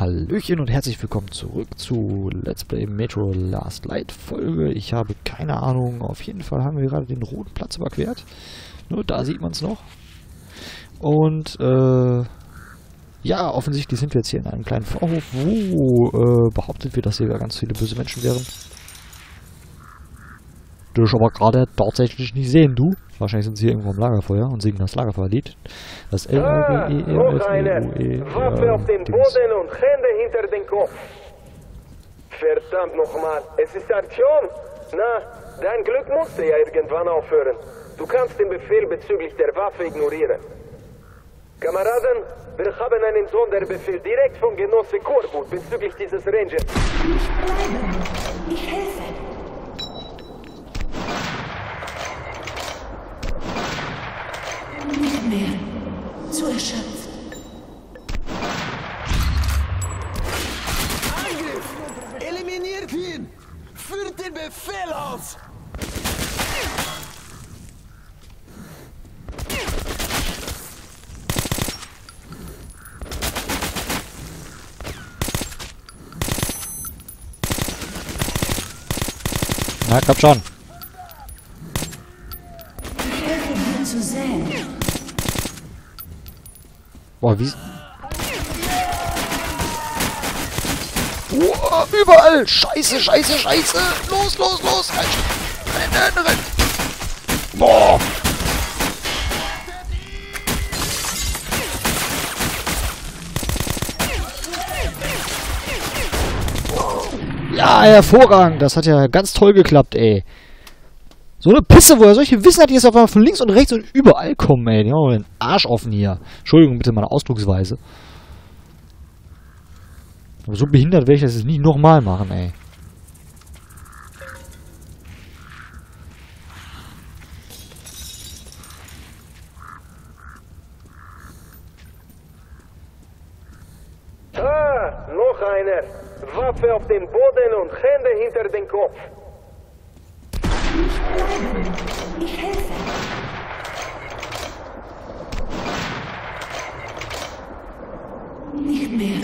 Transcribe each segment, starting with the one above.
Hallöchen und herzlich willkommen zurück zu Let's Play Metro Last Light Folge. Ich habe keine Ahnung, auf jeden Fall haben wir gerade den roten Platz überquert. Nur da sieht man es noch. Und äh, ja, offensichtlich sind wir jetzt hier in einem kleinen Vorhof, wo äh, behauptet wird, dass hier ganz viele böse Menschen wären. Du ich aber gerade tatsächlich nicht sehen, du. Wahrscheinlich sind sie hier irgendwo am Lagerfeuer und singen das Lagerfeuerlied. Das l Ah, r e e noch f einer. e u e Waffe auf den. Boden und Hände hinter den Kopf. Verdammt nochmal, es ist Aktion. Na, dein Glück musste ja irgendwann aufhören. Du kannst den Befehl bezüglich der Waffe ignorieren. Kameraden, wir haben einen Sonderbefehl direkt vom Genosse Korbut bezüglich dieses Rangers. Ich helfe. Nicht mehr. Zu erschöpft. Angriff! Eliminiert ihn! Führt den Befehl aus! Na, komm schon. Ich helfe dir zu säen. Boah, wie... Oh, überall! Scheiße, scheiße, scheiße! Los, los, los! Renn, renn, renn, renn! Boah! Ja, hervorragend! Das hat ja ganz toll geklappt, ey. So eine Pisse, woher solche wissen, hat die jetzt auf einmal von links und rechts und überall kommen, ey. Die haben den Arsch offen hier. Entschuldigung bitte meine Ausdrucksweise. Aber so behindert werde ich das jetzt nicht nochmal machen, ey. Ah, noch einer. Waffe auf den Boden und Hände hinter den Kopf. Ich helfe. Nicht mehr.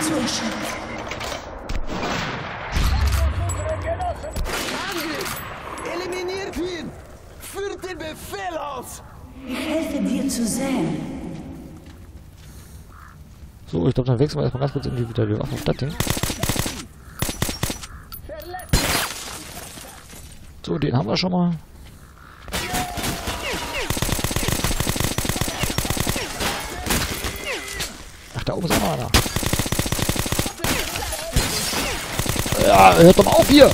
Zu erschöpft. Angriff! Eliminiert ihn! Führt den Befehl aus! Ich helfe dir zu säen. So, ich glaube, dann wechseln wir erstmal ganz kurz in die, wieder die Waffe auf das Ding. So, den haben wir schon mal. Ach, da oben ist auch noch einer. Ja, hört doch mal auf hier!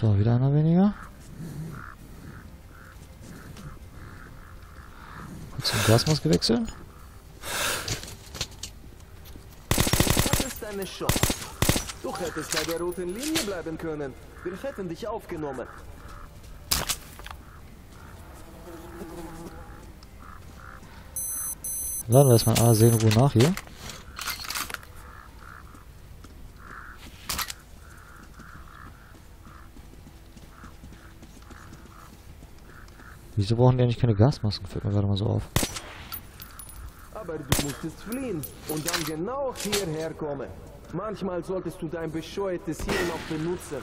So, wieder einer weniger. Kurz den Gasmaske wechseln. Das ist deine Chance. Du hättest bei der roten Linie bleiben können. Wir hätten dich aufgenommen. Laden wir erstmal alle sehen, Ruhe nach hier. Wieso brauchen die eigentlich keine Gasmasken? Fällt mir gerade mal so auf. Aber du musstest fliehen und dann genau hierher kommen. Manchmal solltest du dein bescheuertes Hirn auch benutzen.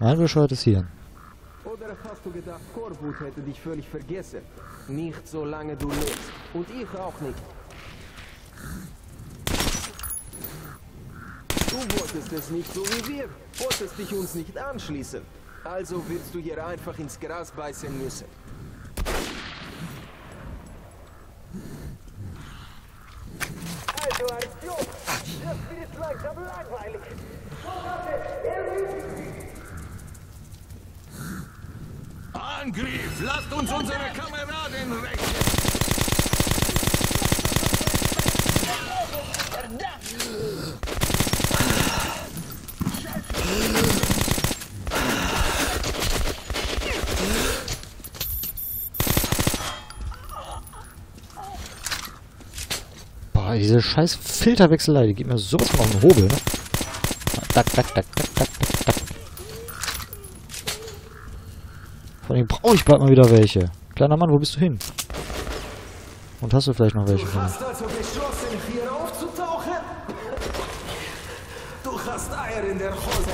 Mein bescheuertes Hirn. Oder hast du gedacht, Korbut hätte dich völlig vergessen? Nicht solange du lebst. Und ich auch nicht. Du wolltest es nicht so wie wir. Wolltest dich uns nicht anschließen. Also wirst du hier einfach ins Gras beißen müssen. Also Aktion. Das wird langsam langweilig. Angriff! Lasst uns unsere Kameraden rächen! Diese scheiß Filterwechselei, die geht mir sowas von auf den Hobel, ne? Dack, dack, dack, dack, dack, dack. Vor allem brauche ich bald mal wieder welche. Kleiner Mann, wo bist du hin? Und hast du vielleicht noch welche von mir? Hast also beschlossen, hier aufzutauchen? Du hast Eier in der Hose.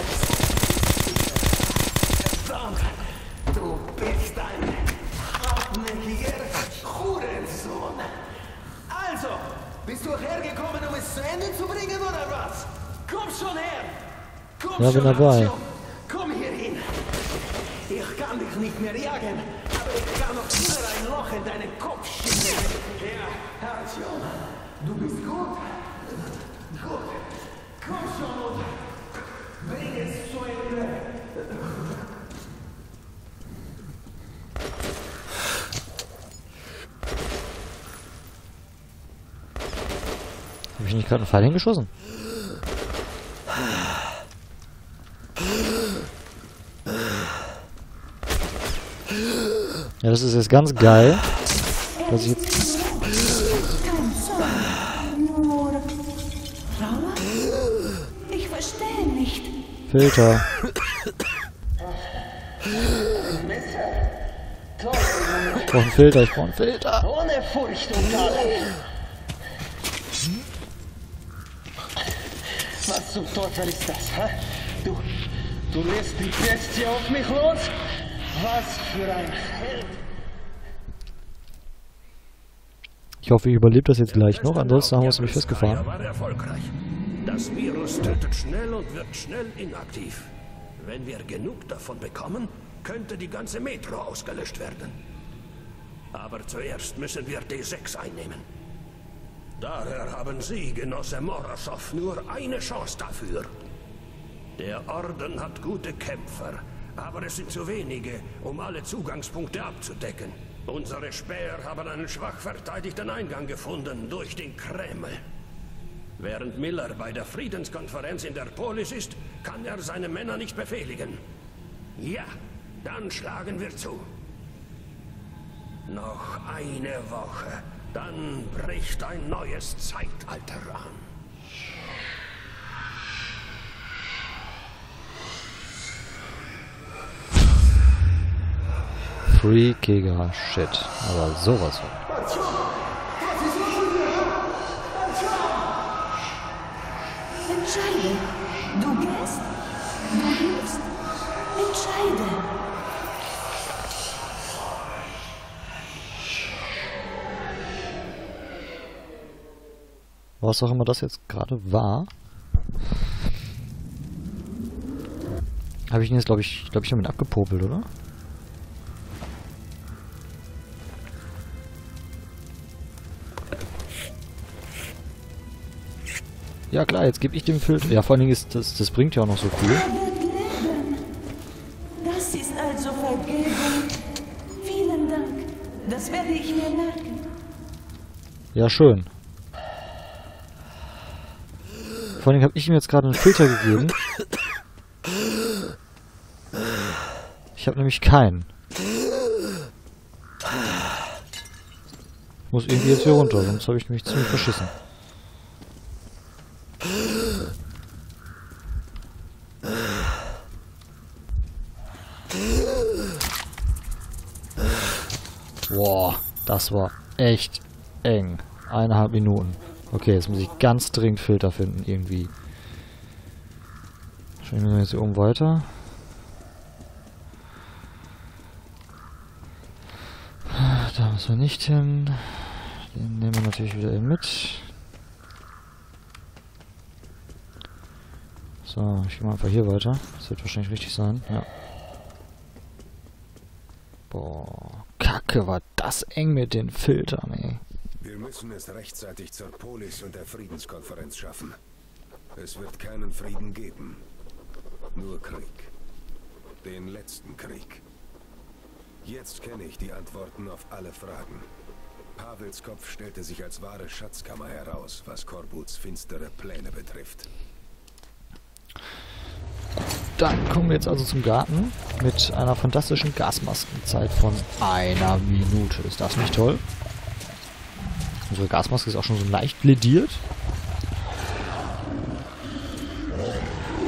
Verdammt, du bist ein hartnäckiger Hurensohn. Bist du hergekommen, um es zu Ende zu bringen, oder was? Komm schon her! Komm Ja, schon, bin dabei. Komm hier hin. Ich kann dich nicht mehr jagen, aber ich kann noch immer ein Loch in deinen Kopf schieben. Ja, Artyom, du bist gut. Gut. Komm schon und bring es zu Ende. Ich nicht gerade einen Pfeil hingeschossen? Ja, das ist jetzt ganz geil. Dass ich jetzt? Ich verstehe nicht. Filter. Ich brauche einen Filter, ich brauche einen Filter. Ohne Furcht und Tadel. Was zum Teufel ist das, hä? Du, du lässt die Bestie auf mich los? Was für ein Held. Ich hoffe, ich überlebe das jetzt gleich noch, ansonsten haben wir uns nämlich festgefahren. War erfolgreich. Das Virus tötet schnell und wird schnell inaktiv. Wenn wir genug davon bekommen, könnte die ganze Metro ausgelöscht werden. Aber zuerst müssen wir D6 einnehmen. Daher haben Sie, Genosse Moroschow, nur eine Chance dafür. Der Orden hat gute Kämpfer, aber es sind zu wenige, um alle Zugangspunkte abzudecken. Unsere Späher haben einen schwach verteidigten Eingang gefunden durch den Kreml. Während Miller bei der Friedenskonferenz in der Polis ist, kann er seine Männer nicht befehligen. Ja, dann schlagen wir zu. Noch eine Woche, dann bricht ein neues Zeitalter an. Freakiger Shit. Aber sowas von. Entscheide. Du gehst. Du hilfst. Entscheide. Was auch immer das jetzt gerade war. Habe ich ihn jetzt, glaube ich, glaube ich, damit abgepopelt, oder? Ja klar, jetzt gebe ich dem Filter. Ja, vor allen Dingen ist das, das bringt ja auch noch so viel. Das ist also Vergebung. Vielen Dank. Das werde ich mir merken. Ja, schön. Vor allem habe ich ihm jetzt gerade einen Filter gegeben. Ich habe nämlich keinen. Muss irgendwie jetzt hier runter, sonst habe ich mich ziemlich verschissen. Boah, das war echt eng. Eineinhalb Minuten. Okay, jetzt muss ich ganz dringend Filter finden, irgendwie. Schauen wir jetzt hier oben weiter. Da müssen wir nicht hin. Den nehmen wir natürlich wieder eben mit. So, ich gehe mal einfach hier weiter. Das wird wahrscheinlich richtig sein. Ja. Boah, Kacke, war das eng mit den Filtern, ey. Wir müssen es rechtzeitig zur Polis und der Friedenskonferenz schaffen. Es wird keinen Frieden geben. Nur Krieg. Den letzten Krieg. Jetzt kenne ich die Antworten auf alle Fragen. Pavels Kopf stellte sich als wahre Schatzkammer heraus, was Korbuts finstere Pläne betrifft. Dann kommen wir jetzt also zum Garten mit einer fantastischen Gasmaskenzeit von einer Minute. Ist das nicht toll? Unsere Gasmaske ist auch schon so leicht lediert.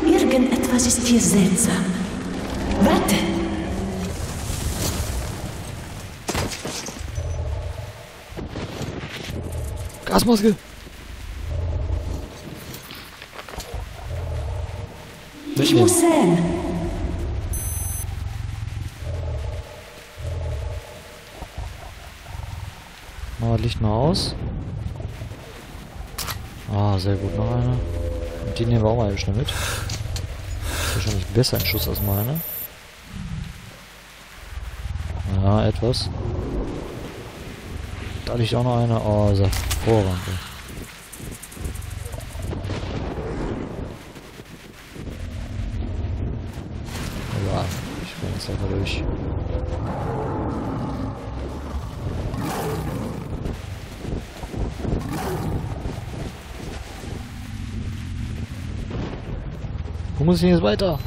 Irgendetwas ist hier seltsam. Warte! Gasmaske! Ich muss sehen. Machen wir Licht mal aus. Ah, sehr gut. Noch eine. Und die nehmen wir auch mal schnell mit. Wahrscheinlich besser ein Schuss als meine. Ja, etwas. Da liegt auch noch eine. Oh, ist hervorragend. Ja, ich bin jetzt einfach durch. Muss ich denn jetzt weiter?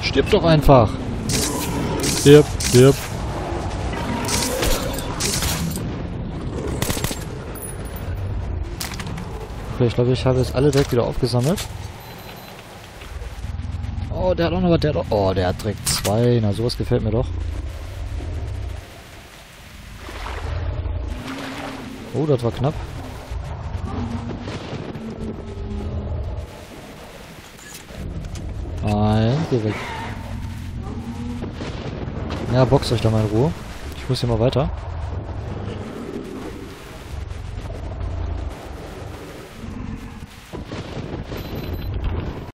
Stirb doch einfach. Stirb, stirb. Okay, ich glaube, ich habe jetzt alle direkt wieder aufgesammelt. Oh, der hat auch noch was. Der hat oh, der hat direkt zwei. Na, sowas gefällt mir doch. Oh, das war knapp. Nein, geh weg. Ja, boxt euch da mal in Ruhe. Ich muss hier mal weiter.